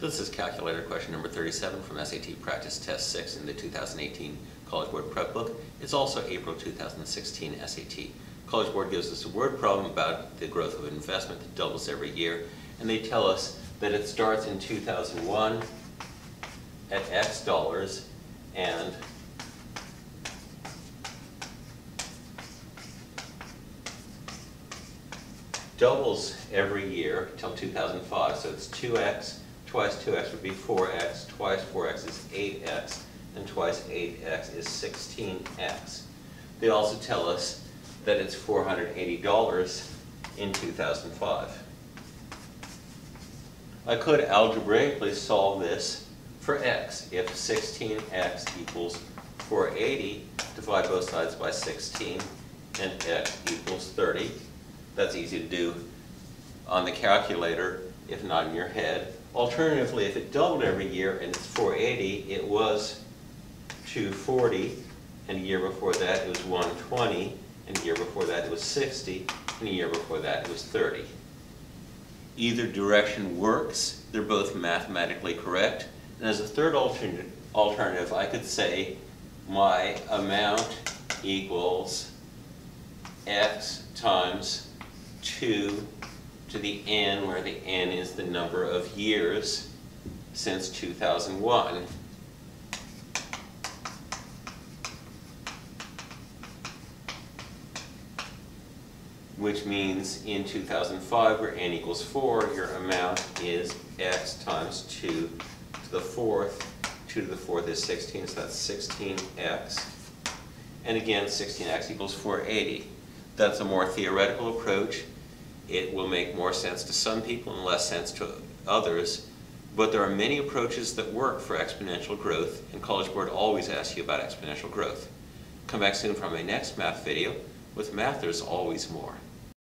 This is calculator question number 37 from SAT Practice Test 6 in the 2018 College Board Prep Book. It's also April 2016 SAT. College Board gives us a word problem about the growth of an investment that doubles every year, and they tell us that it starts in 2001 at X dollars and doubles every year till 2005. So it's 2x, twice 2x would be 4x, twice 4x is 8x, and twice 8x is 16x. They also tell us that it's $480 in 2005. I could algebraically solve this for x. If 16x equals 480, divide both sides by 16, and x equals 30. That's easy to do on the calculator, if not in your head. Alternatively, if it doubled every year and it's 480, it was 240, and a year before that it was 120, and a year before that it was 60, and a year before that it was 30. Either direction works, they're both mathematically correct, and as a third alternative, I could say my amount equals x times 2 to the n, where the n is the number of years since 2001. Which means in 2005, where n equals 4, your amount is x times 2 to the fourth. 2 to the fourth is 16, so that's 16x. And again, 16x equals 480. That's a more theoretical approach. It will make more sense to some people and less sense to others. But there are many approaches that work for exponential growth, and College Board always asks you about exponential growth. Come back soon for my next math video. With math, there's always more.